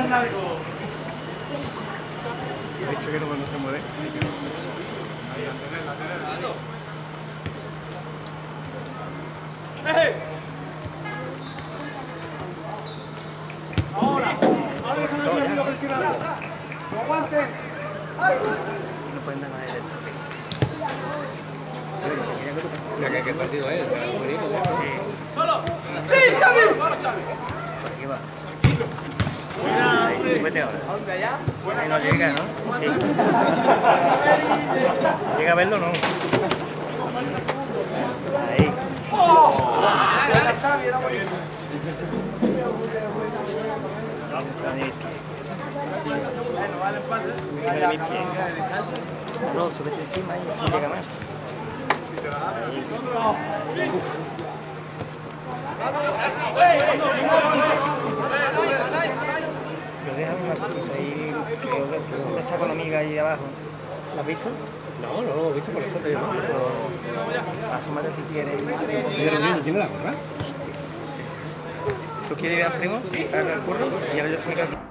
Ha dicho que no cuando se mueve. No pueden dar nada de esto. Mira qué partido es, está bonito, ¿eh? Por aquí va. Ahí, vete ahora. Ahí no llega, ¿no? Sí. ¿Llega a verlo no? Ahí. Pies. No, súbete encima y llega más. Una ahí, que está con amiga ahí abajo. ¿La has visto? No, no, lo he visto por eso te llamo. Asómate si quieres. ¿Tiene, ¿Tiene la gorra? ¿Tú quieres ir al primo? Sí, al curro. Y ahora yo estoy aquí.